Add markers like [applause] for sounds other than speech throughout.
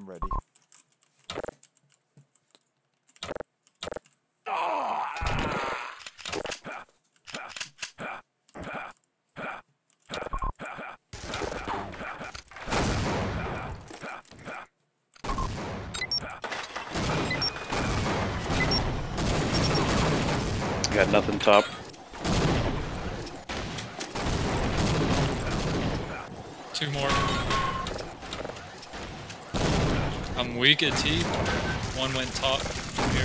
I'm ready. Got nothing top. Weak at T. One went top from here.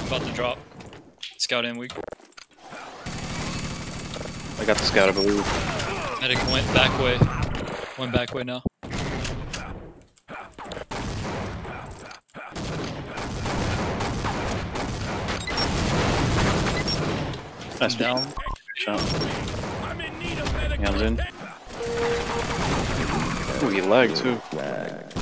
I'm about to drop. Scout in weak. I got the scout, I believe. Medic went back way. Went back way now. Nice down. shot. Hands in. Ooh, he lagged too. T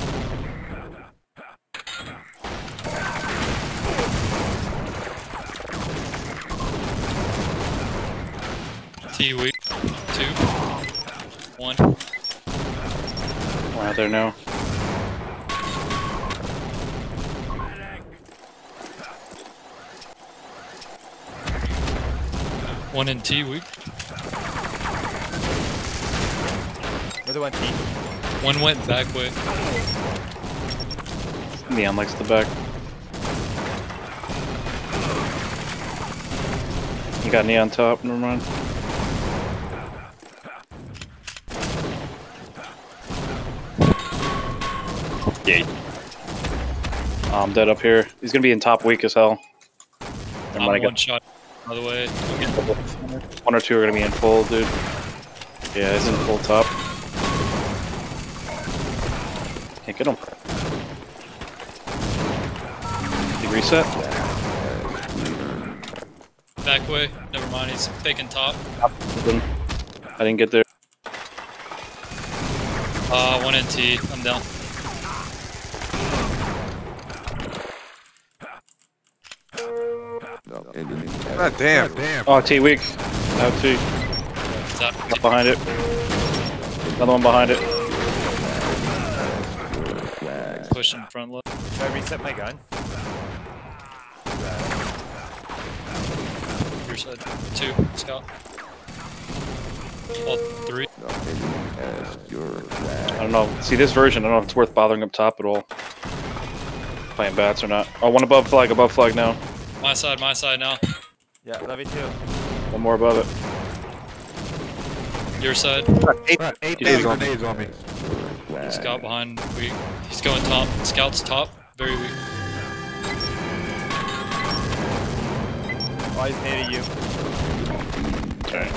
weak. Two. One. We're out there now. One in T weak. Where the one T? One went back way. Neon likes the back. You got Neon top, never mind. Oh, I'm dead up here. He's gonna be in top weak as hell. I'm one got shot. By the way. one or two are gonna be in full, dude. Yeah, he's in full top. Can't get him. He reset? Back way. Never mind. He's faking top. I didn't get there. Uh, one in T. I'm down. God damn. damn. Oh, T weak. Out T. Top. Up behind it. Another one behind it. Pushing front left. Should I reset my gun? Your side. Two. Scout. All three. I don't know. See this version, I don't know if it's worth bothering up top at all. Playing bats or not. Oh, one above flag, above flag now. My side. My side now. Yeah, love you too. One more above it. Your side. Eight, eight days on me. on me. Scout behind weak. He's going top. Scout's top. Very weak. Oh, he's near you. Okay.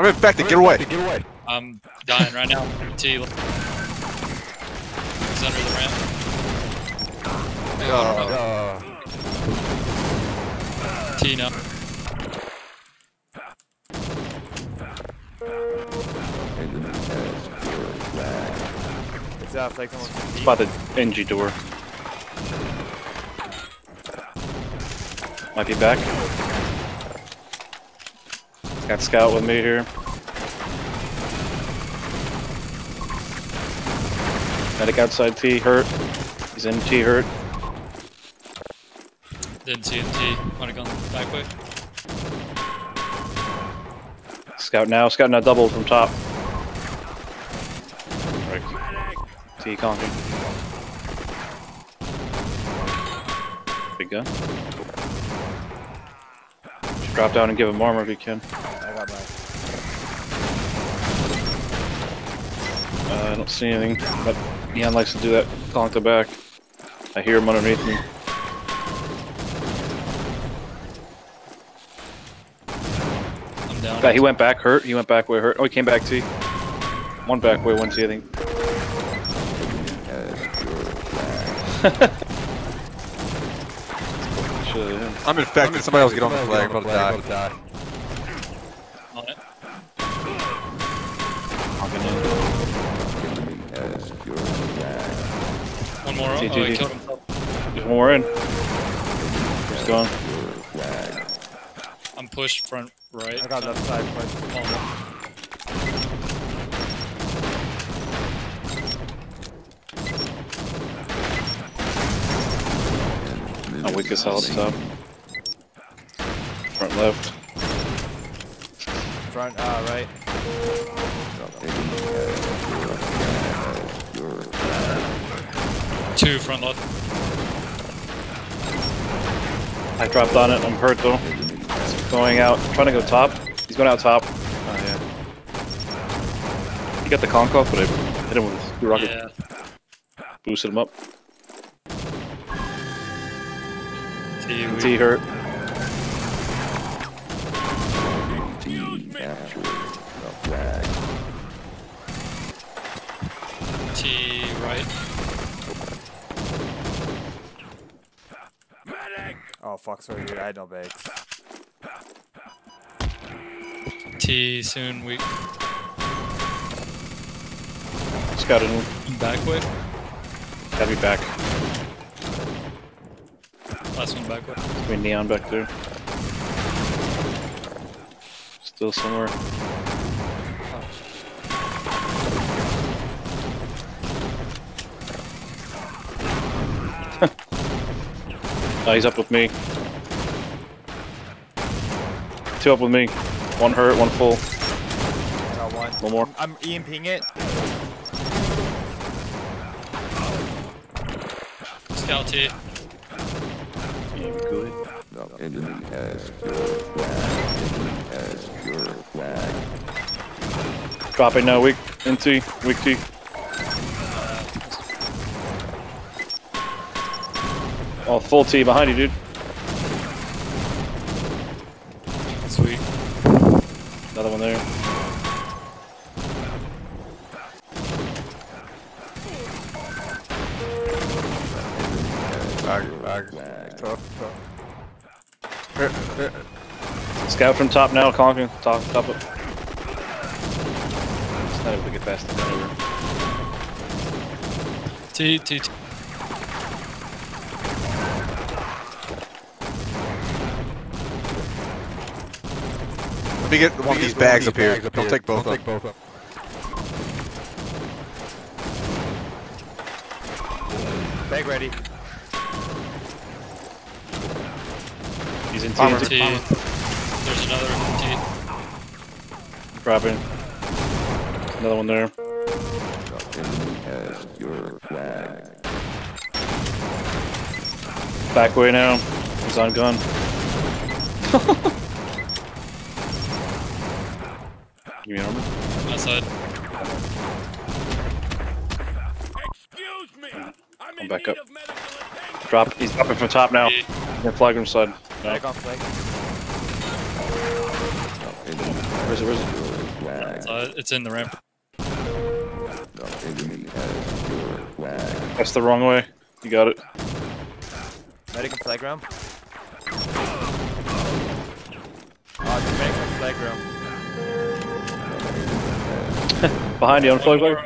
I'm infected. Get away. Get away. I'm dying right now. T. He's under the ramp. Uh, T now. It's uh, like almost It's T. by the NG door. Might be back. Got scout with me here. Medic outside T, hurt. He's in T, hurt. Didn't see him. T. Might back way. Scout now, scout now double from top. Right. T conking. Big gun. Just drop down and give him armor if you can. I got mine. Uh, I don't see anything, but Neon likes to do that, conk the back. I hear him underneath me. I'm down. Yeah, he went back hurt, he went back way hurt. Oh, he came back T. One back way, one T, I think. Should've hit him. I'm infected. Somebody else get on the flag. I'm about to die. On it. One more. Oh, T, he T, T. killed himself. There's one more in. He's gone. I'm pushed front Right. I got left side push. Oh, weak as hell top. Front left. Front, uh, right. Two front left. I dropped on it on though going out. Trying to go top. He's going out top. Oh yeah. He got the conk off, but I hit him with the rocket. Yeah. Boosted him up. T T hurt. T right. Oh, fuck, sorry, dude. I had no bags. T soon weak. Scouted him. Back way. Gotta be back. Last one back way. Between neon back there. Still somewhere. [laughs] oh, he's up with me. Two up with me. One hurt, one full. I got one. One more. I'm EMPing it. Scout T. Dropping now, weak. Into weak T. Oh, full T behind you, dude. Sweet. Another one there. Back, back. Tough, tough. Eh, here, eh, eh. here. Scout from top now, conking. Top, top it. It's not able to get past the gun over. T T me get one of these bags up here. Don't take both up. both up. Bag ready. He's in T. T. There's another T. Dropping. Another one there. Back way now. He's on gun. [laughs] Outside. I'm back up. Drop. He's dropping from top now. T. In flag room side. No. Bag on flag. Where's it? Where's it? Outside. Uh, it's in the ramp. That's the wrong way. You got it. Medic on flag ground. Oh, the medic on flag ground. Behind you on flag flag.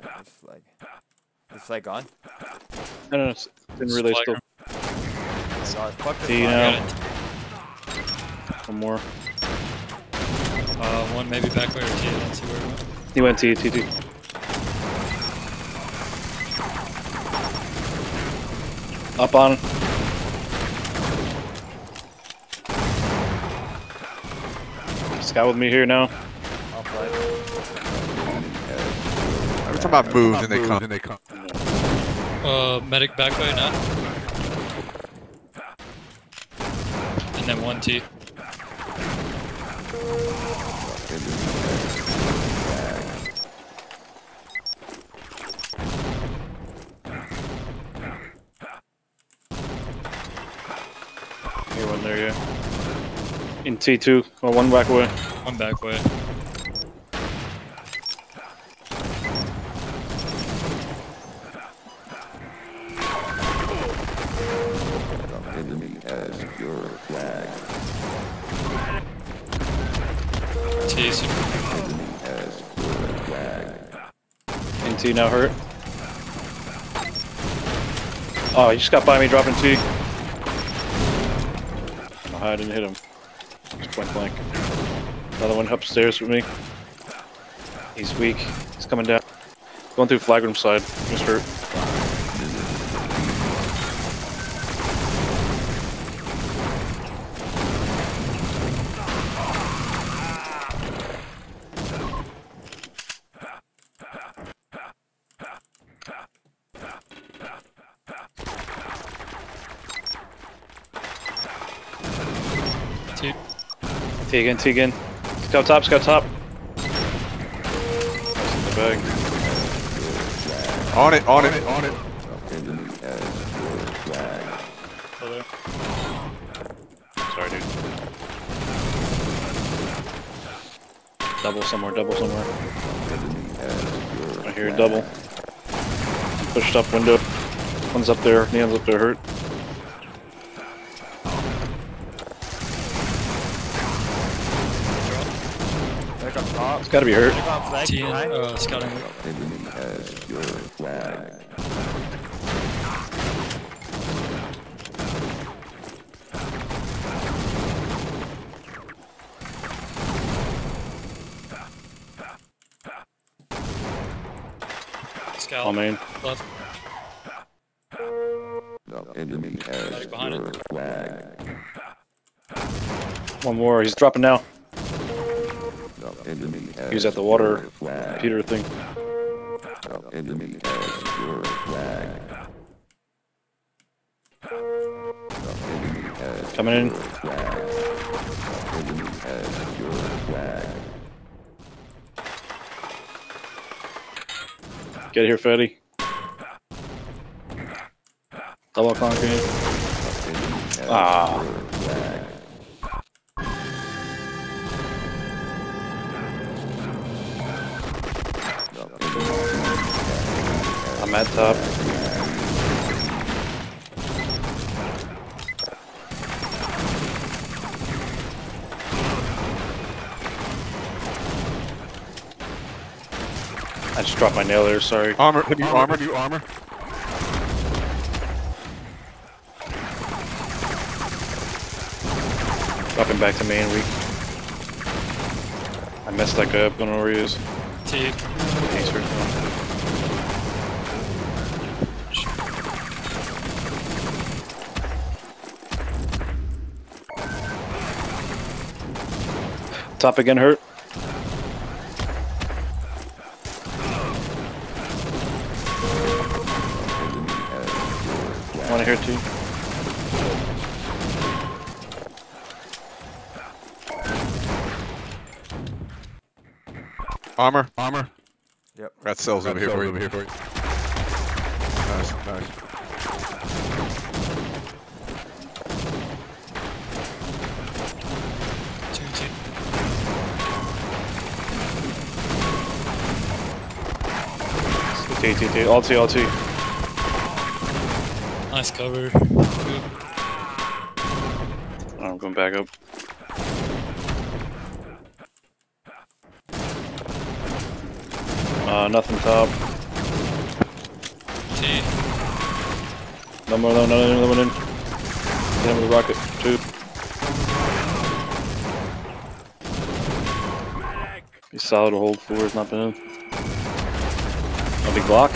The flag. The flag gone? No, no, it's in relay still. room. Oh god, fuck this See you flag. now. One more. Uh, one maybe back way or T. Let's see where it went. He went T, T, T. Up on. Scout with me here now. On flag. Every time I move, then they come. Then they come. Uh, medic back way now. And then one T. Here, one there, yeah. In T2, or one back away. One back way. T. so- In T now hurt. Oh, he just got by me dropping T. I didn't hit him. Point blank. Another one upstairs with me. He's weak. He's coming down. Going through flag room side. Just hurt. T again, T again. Scout top, scout top. That's in the bag. On it, on it, on it. Sorry, dude. Double somewhere, double somewhere. I hear a double. Pushed up window. One's up there, the other's up there hurt. Drop. Back up top. It's gotta be hurt. Back on flag T and behind. uh, scouting. Scout. Oh man. Left. Medic behind it. One more, he's dropping now. He's at the water Peter thing. Coming in. Get here, Fetty. Double concrete. Ah. I'm top. I just dropped my nail there, sorry. Armor, have you armor, do you armor? Dropping back to main weak. I messed that guy up, don't know where Top again hurt. Want One here too. Armor, armor. Yep. Got cells over here for you. Over here for you. Nice, nice. T, T, T, all T. Nice cover. Good. I'm going back up. Uh, nothing top. T. No more, no, no, no, no one in. Hit him with a rocket. Two. He's solid to hold four, has not been in. A big block.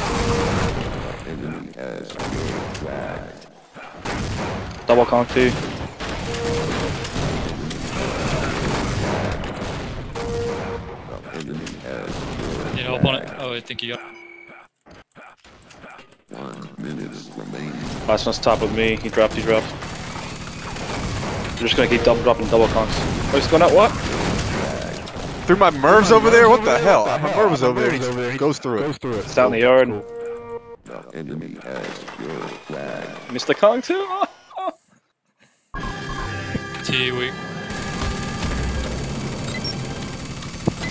Double conk T. Need help on it? Oh, I think you got. One minute remaining. Last one's top with me. He dropped, he dropped. We're just gonna keep double dropping double conks. Oh, he's going out what? Threw my MIRVs over there? What the hell? My MIRV was over there. He goes through it. It's out in the yard. Missed the conk too? Oh. [laughs] T weak.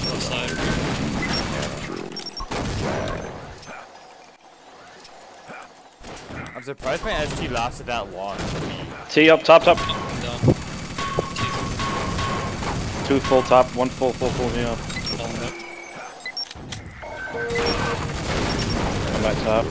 Left side. I'm surprised my SG lasted that long. T up, top, top. Two full top, one full, full, full, falling up. I'm at top.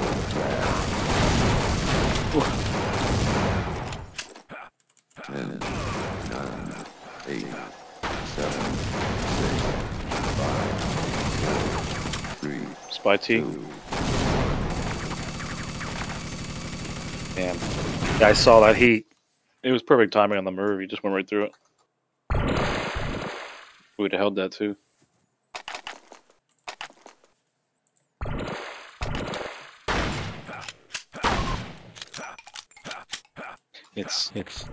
Spy T. Damn. Yeah, I saw that heat. It was perfect timing on the MIRV. He just went right through it. We would have held that too. It's it's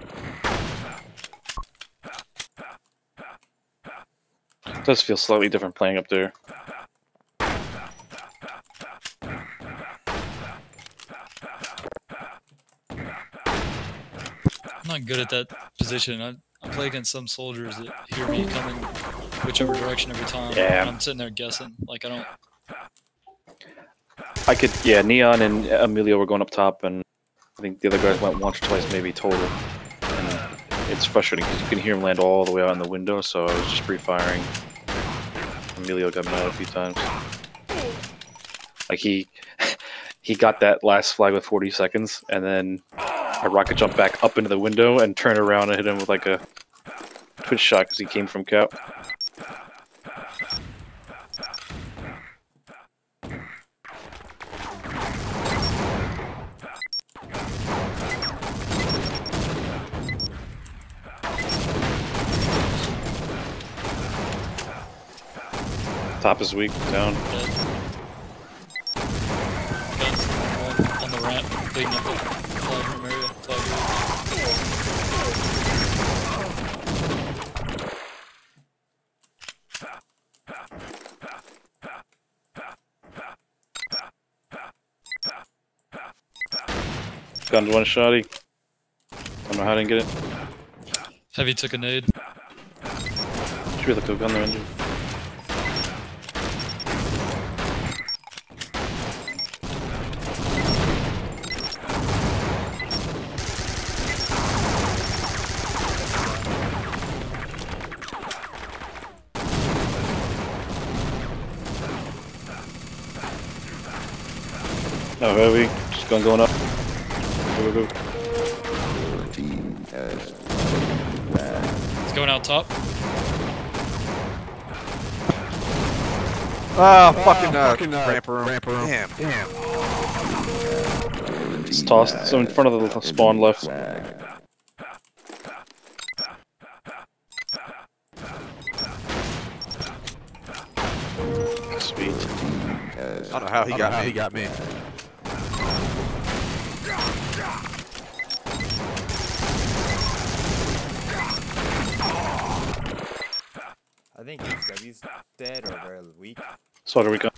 does feel slightly different playing up there. I'm not good at that position. I, I play against some soldiers that hear me coming whichever direction every time. Yeah. I'm sitting there guessing. Like I don't. I could, yeah, Neon and Emilio were going up top, and I think the other guys went once or twice, maybe total. And it's frustrating because you can hear him land all the way out in the window, so I was just pre-firing. Emilio got mad a few times. Like he, [laughs] he got that last flag with 40 seconds, and then I rocket jump back up into the window and turn around and hit him with like a twitch shot because he came from cap. Top is weak, down. Dead. Guns on, on the ramp, leading up the flag room area. Flag room. Guns one shotty. Don't know how I didn't get it. Heavy took a nade. Should be able to go gun there, Andrew. Oh, heavy. Just gun going up. Go, go, go. He's going out top. Ah, fucking, uh, ramper room. Damn. Damn. It's tossed. So in front of the spawn left. Sweet. I don't know how he got me. He got me. I think HW's dead or very weak. So what are we got?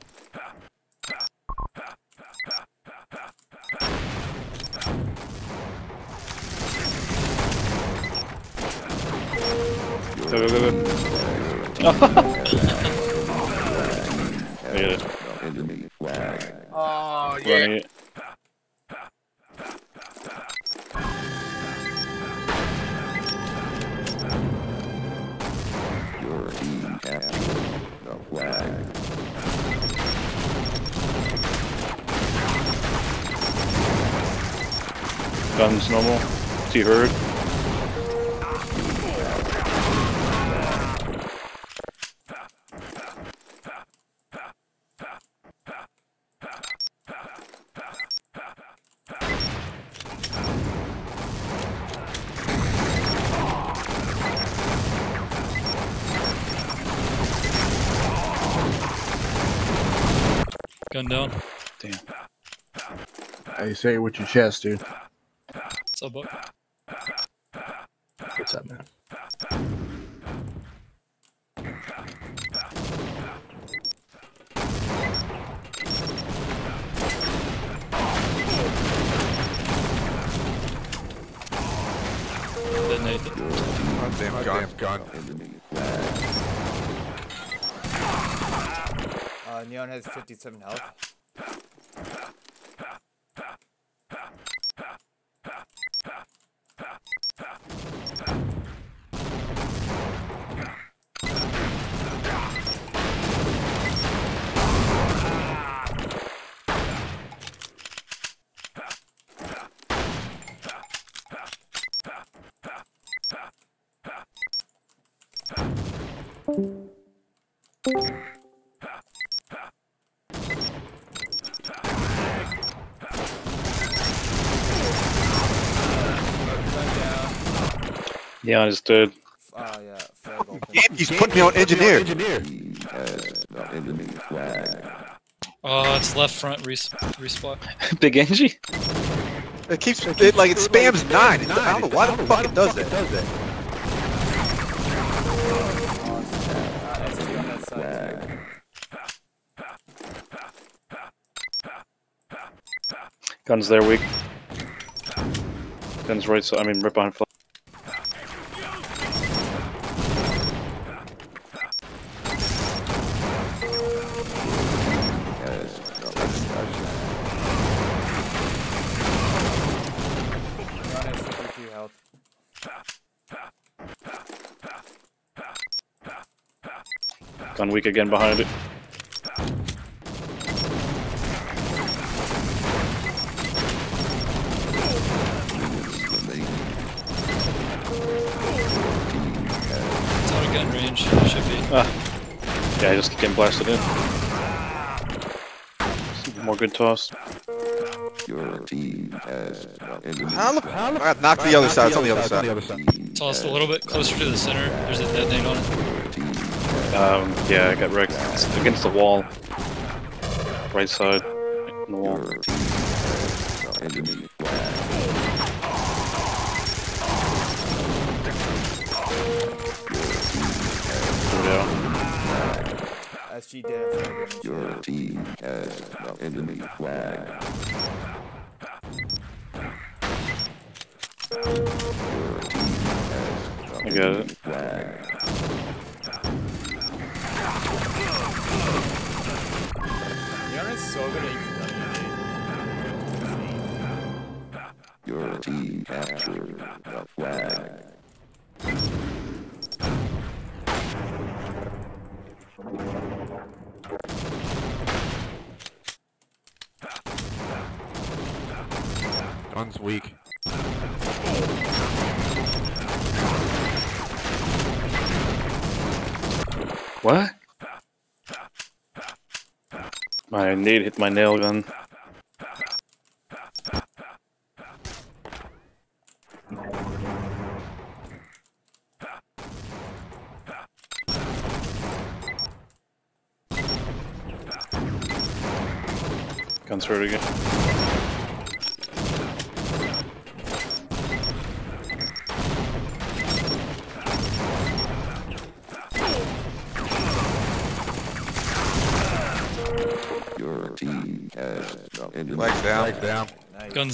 Go, go, go, go. I get [laughs] it. Oh, Running Guns normal. See heard. Gun down. Damn. Hey, say it with your chest, dude. What's up, What's up, man? Detonate it. Goddamn gun. gun. Uh, Neon has 57 health. Yeah, I just did. Oh, ah, yeah. He's [laughs] putting me on engineer. engineer. Oh, it's left front res respawn. [laughs] Big Angie? It keeps, it like, it spams 9. It, I don't know why the fuck it does that. Guns there weak. Guns right So I mean right behind. Weak again behind it. It's out of gun range. Should be. Ah. Yeah, I just keep getting blasted in. More good toss. Your team has no enemy How the- flag. I got knocked to the other side. It's on the other side. Team Tossed a little bit closer to the center. There's a dead detonate on it. Um, yeah, I got wrecked. It's against the wall. Right side. On the wall. SG range. Your team has no enemy flag. I got it. Leon is so good at EW. Your team captured the flag. Gun's weak. What? My nade hit my nail gun.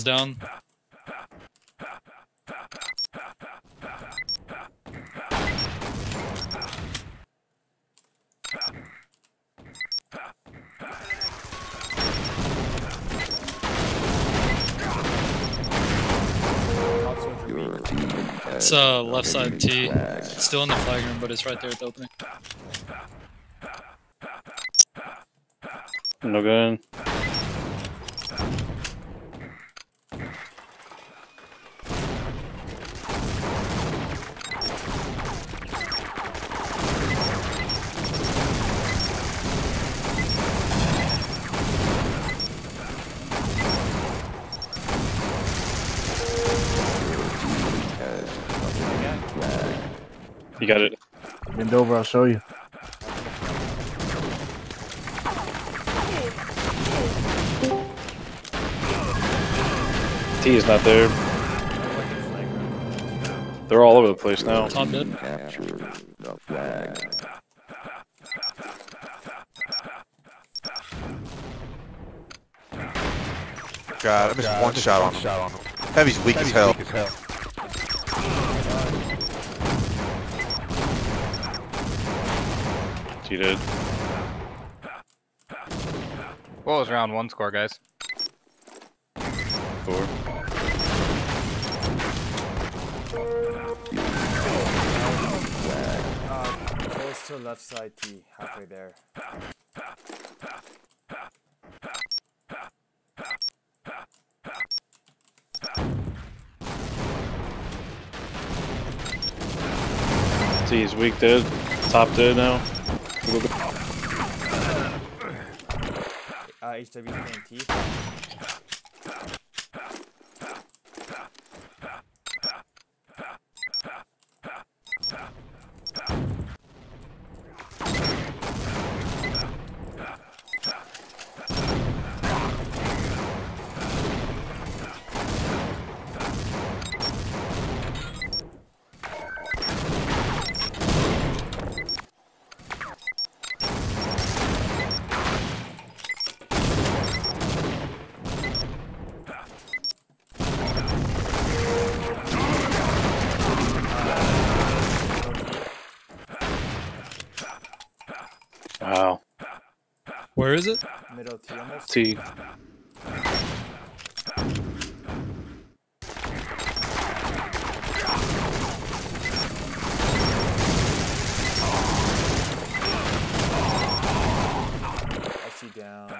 Nice. Down. It's uh left side T. It's still in the flag room, but it's right there at the opening. No gun. You got it. Bend over, I'll show you. T is not there. They're all over the place now. Top dead. The flag. God, I missed one shot on him. Heavy's weak as hell. T did. What was round one score, guys? Four. Close to left side T, halfway there. T is weak dead. Top dead now. Uh, HW and T. Where is it? Middle T almost. T. Down.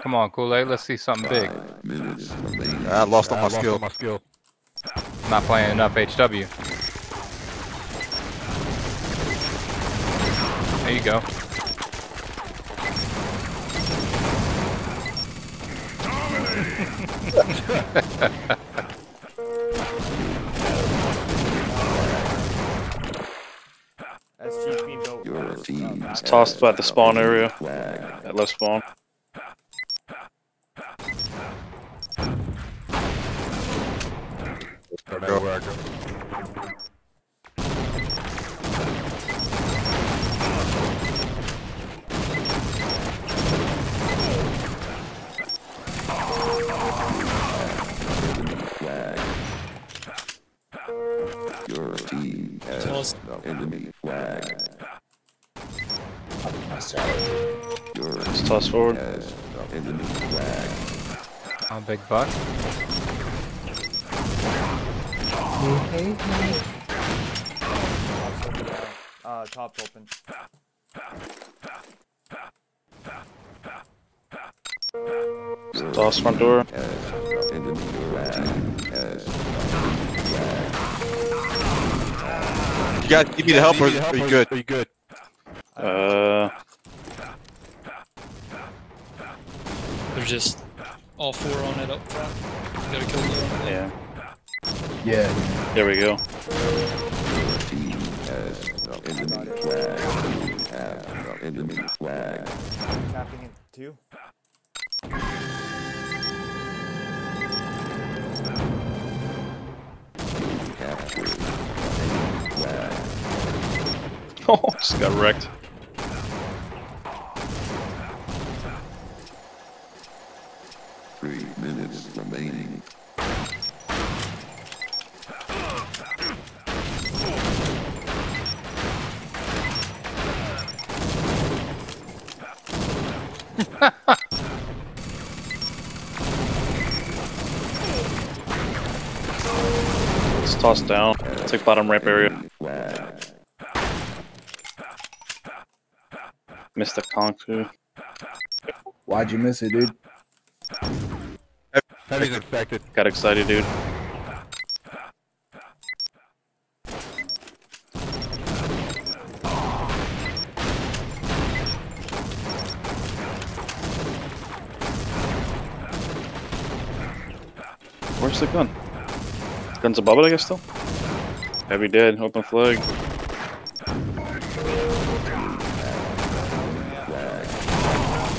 Come on, Koolaid. Let's see something big. Five minutes remaining. I lost all my skill. My skill. Not playing enough HW. There you go. SG being built. Your first, team back. has tossed by the spawn area. flag. At left spawn. Go where I go. Has Toss. enemy flag. Let's toss forward. has enemy flag. Oh, big buck. Top's open down. Uh, top's open. Your Toss front door. enemy flag. You got. You need help, or are you good? Are you good? Uh, There's just all four on it up front. You gotta kill them. yeah. Yeah. There we go. Your team has enemy flag. You enemy flag. Tapping in two. Captured enemy flag. Oh, [laughs] just got wrecked. Three minutes remaining. Let's toss down. Take bottom ramp area. Enemy flag. Missed the conk too. Why'd you miss it, dude? Heavy's infected. Got excited, dude. Where's the gun? Gun's above it, I guess, still? Heavy dead, open flag.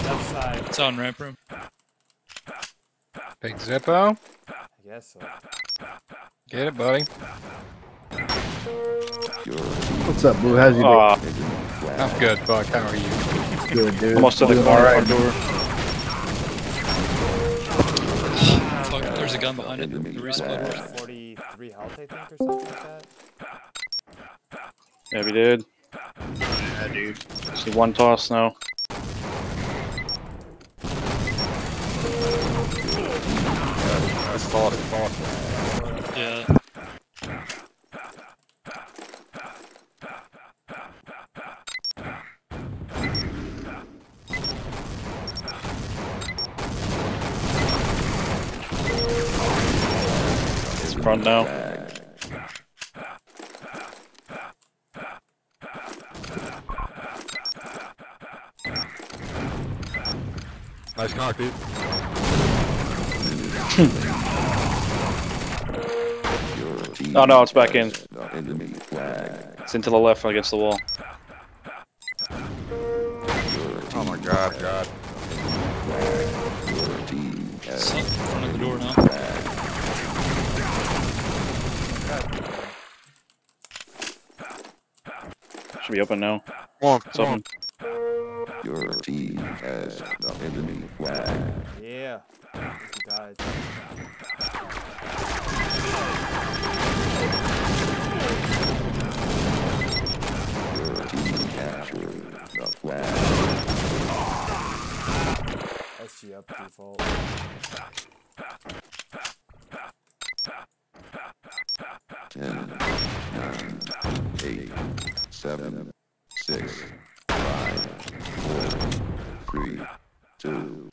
Left side. It's on ramp room. Big Zippo. I guess so. Get it, buddy. What's up, Blue? How's you doing? Ah. I'm good, Buck. How are you? Good, dude. almost to the car alright. front door. Fuck, there's a gun behind it. The respawn Got door. 43 health, I think, or something like that. Heavy dead. Yeah, dude. See one toss now. It's tossed. It's tossed. Yeah. It's front now. Nice conk, dude. [laughs] Your Oh no, it's back in. Enemy flag. It's into the left against the wall. Oh my god, god. Your team has in front of the door now. Should be open now. Come on, It's come on. open. your team has enemy flag. Yeah. He died. SG up default. Ten, nine, eight, seven, six, five, four, three, two.